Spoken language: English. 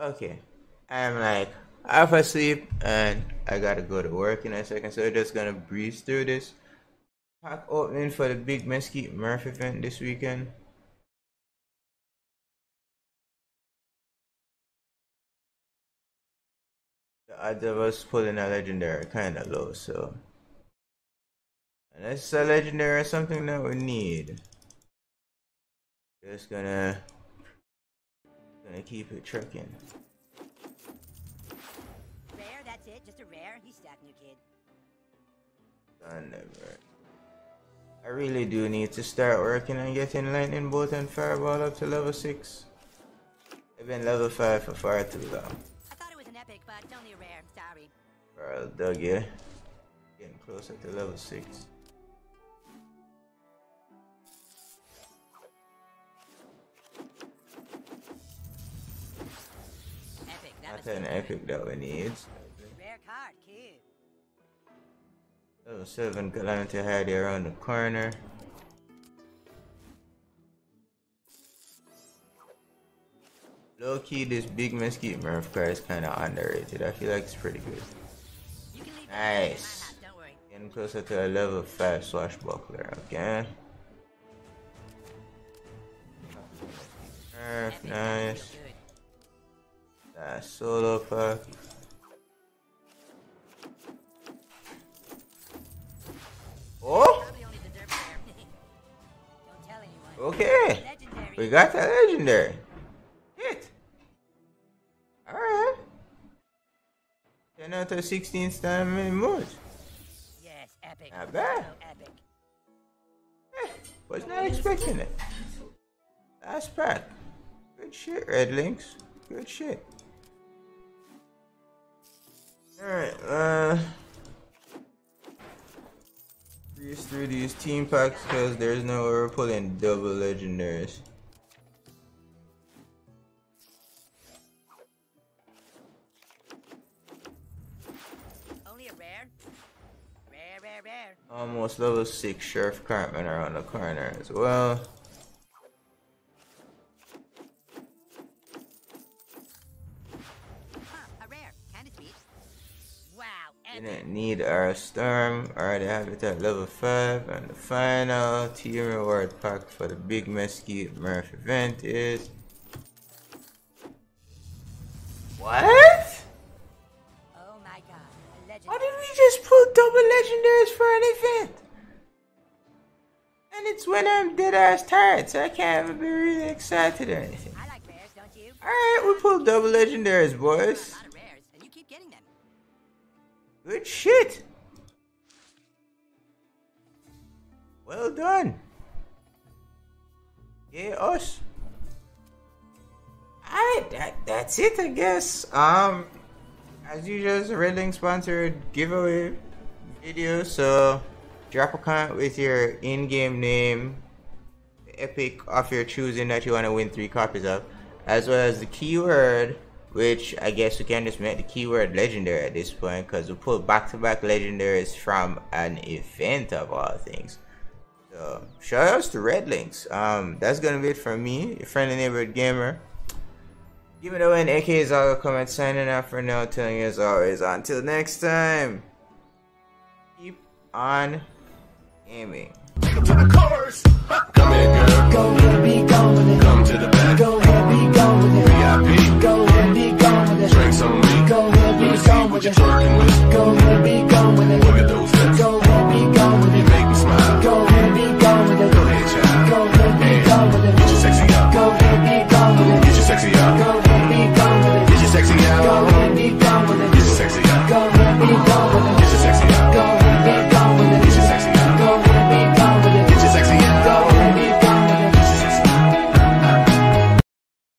Okay. I'm like half asleep and I gotta go to work in a second, so I'm just gonna breeze through this. Pack opening for the big Mesquite Murph event this weekend. The odds of us pulling a legendary are kinda low, so unless it's a legendary or something that we need. Just gonna gonna keep it trucking. Rare, that's it? Just a rare? You stack new kid. never. I really do need to start working on getting lightning bolt and fireball up to level 6. I've been level 5 for far too long. I thought it was an epic, but it's only a rare. Sorry. Carl dug yeah. Getting closer to level 6. Epic. That Not was an epic that we need. Rare card, kid. Level 7 Calamity Heidi around the corner. Low key, this big mesquite Murph card is kind of underrated. I feel like it's pretty good. You can leave that in my Nice. Getting closer to a level 5 swashbuckler, okay? Murph, nice. Rare. don't tell anyone. okay. We got that legendary. Hit. Alright. 10 out of 16 time in moves. Yes, epic. Not bad. Epic. Eh, was not expecting it. Last pack. Good shit, RedLynx. Good shit. Alright, uh. Breeze through these team packs because there's no way we're pulling double legendaries. Only a rare? Rare, rare, rare. Almost level 6 Sheriff Cartman around the corner as well. Need our storm. Already have it at level 5. And the final team reward pack for the big Mesquite Murph event is. What? Oh my god. Why did we just pull double legendaries for an event? And it's when I'm dead ass tired, so I can't even be really excited or anything. I like don't you? Alright, we pulled double legendaries, boys. Good shit. Well done. Yeah, us. Alright, that, that's it, I guess. Um, as usual, it's a RedLynx sponsored giveaway video. So, drop a comment with your in-game name, epic of your choosing that you want to win three copies of, as well as the keyword, which I guess we can just make the keyword legendary at this point because we pulled back-to-back legendaries from an event of all things. So, shout outs to RedLynx. Um, that's gonna be it from me, your friendly neighborhood gamer. Give it away, and AK is all comment signing out for now, telling you as always, until next time, keep on aiming. Gonna be gone when they look at those